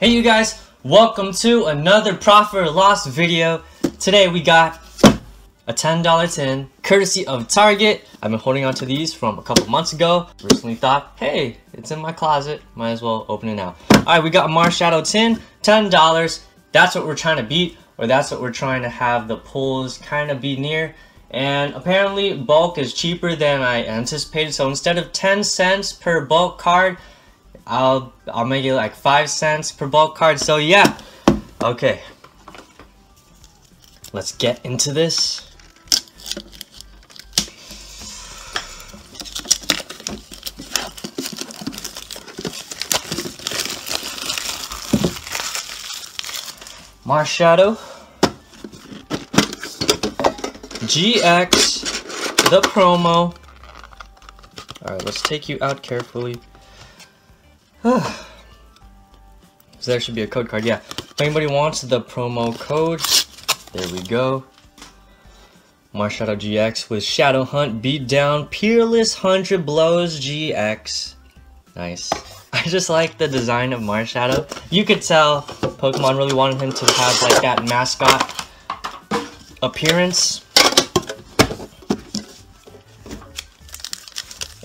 Hey you guys, welcome to another profit or loss video. Today we got a $10 tin, courtesy of Target. I've been holding on to these from a couple months ago. Recently thought, hey, it's in my closet, might as well open it now. Alright, we got a Marshadow tin, $10. That's what we're trying to beat, or that's what we're trying to have the pulls kind of be near. And apparently bulk is cheaper than I anticipated, so instead of 10 cents per bulk card, I'll I'll make it like five cents per bulk card. So yeah, okay. Let's get into this. Marshadow GX the promo. Alright, let's take you out carefully. so there should be a code card, yeah. If anybody wants the promo code, there we go. Marshadow GX with Shadow Hunt, Beat Down, Peerless 100 Blows GX. Nice. I just like the design of Marshadow. You could tell Pokemon really wanted him to have like that mascot appearance.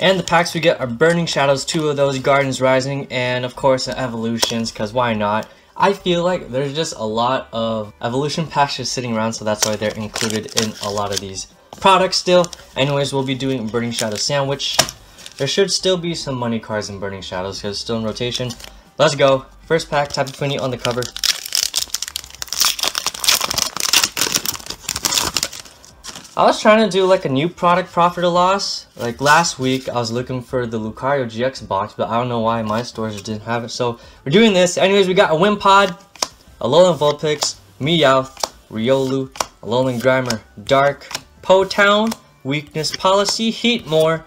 And the packs we get are Burning Shadows, two of those, Guardians Rising, and of course Evolutions, because why not? I feel like there's just a lot of Evolution packs just sitting around, so that's why they're included in a lot of these products still. Anyways, we'll be doing Burning Shadow Sandwich. There should still be some money cards in Burning Shadows, because it's still in rotation. Let's go. First pack, Tapu Fini on the cover. I was trying to do like a new product profit or loss. Like last week, I was looking for the Lucario GX box, but I don't know why my stores didn't have it. So we're doing this. Anyways, we got a Wimpod, Alolan Vulpix, Meowth, Riolu, Alolan Grimer, Dark, Po Town, Weakness Policy, Heatmor,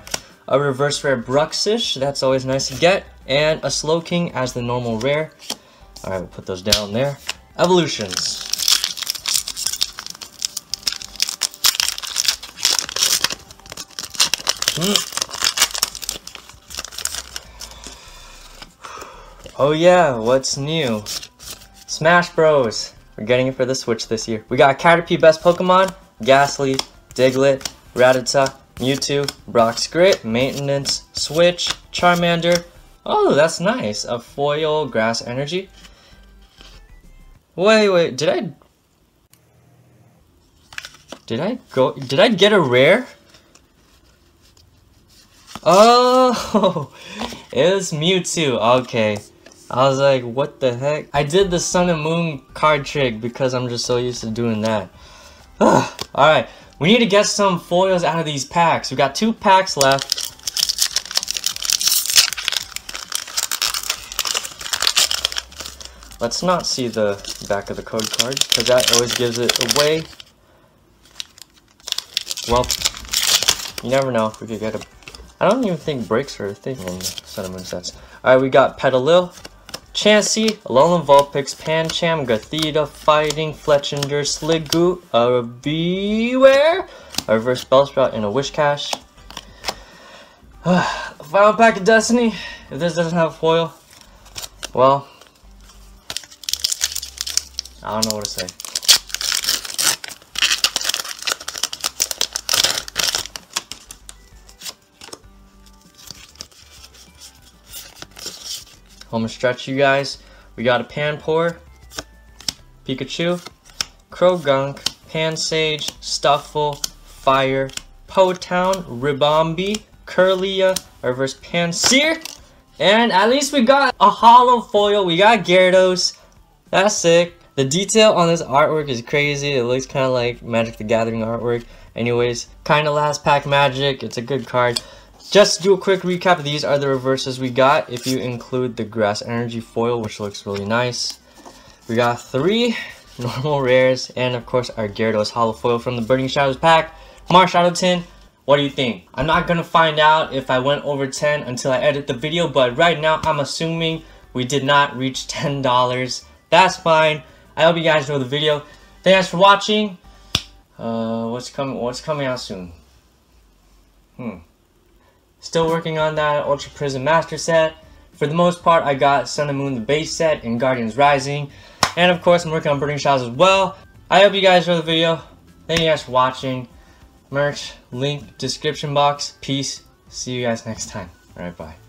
a Reverse Rare Bruxish, that's always nice to get, and a Slowking as the normal rare. Alright, we'll put those down there. Evolutions. Mm. Oh yeah, what's new? Smash Bros. We're getting it for the Switch this year. We got Caterpie Best Pokemon, Gastly, Diglett, Rattata, Mewtwo, Brock's Grit, Maintenance, Switch, Charmander. Oh, that's nice. A foil Grass Energy. Wait, wait, did I... Did I go... Did I get a rare? Oh, it was Mewtwo. Okay. I was like, what the heck? I did the Sun and Moon card trick because I'm just so used to doing that. Alright, we need to get some foils out of these packs. We got two packs left. Let's not see the back of the code card because that always gives it away. Well, you never know. If we could get a I don't even think breaks are a thing in Sun and Moon sets. Alright, we got Petilil, Chansey, Alolan Vulpix, Pancham, Gothita, Fighting, Fletchinder, Sliggoo, a Bewear, a Reverse Bellsprout, and a Whiscash. Final pack of Destiny. If this doesn't have foil, well, I don't know what to say. Home stretch, you guys. We got a Panpour, Pikachu, Croagunk, Pansage, Stufful, Fire, Po Town, Ribombee, Kirlia, Reverse Pansear, and at least we got a holo foil. We got Gyarados. That's sick. The detail on this artwork is crazy. It looks kind of like Magic the Gathering artwork. Anyways, kind of last pack magic. It's a good card. Just do a quick recap, these are the reverses we got if you include the Grass Energy foil, which looks really nice. We got three normal rares, and of course our Gyarados Holo Foil from the Burning Shadows pack. Marshadow 10, what do you think? I'm not to find out if I went over 10 until I edit the video, but right now I'm assuming we did not reach $10. That's fine. I hope you guys enjoyed the video. Thanks for watching. Uh, what's coming? What's coming out soon? Hmm. Still working on that Ultra Prism Master set. For the most part, I got Sun and Moon the base set and Guardians Rising. And of course, I'm working on Burning Shadows as well. I hope you guys enjoyed the video. Thank you guys for watching. Merch, link, description box. Peace. See you guys next time. Alright, bye.